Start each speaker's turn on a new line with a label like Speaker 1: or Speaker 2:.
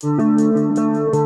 Speaker 1: Música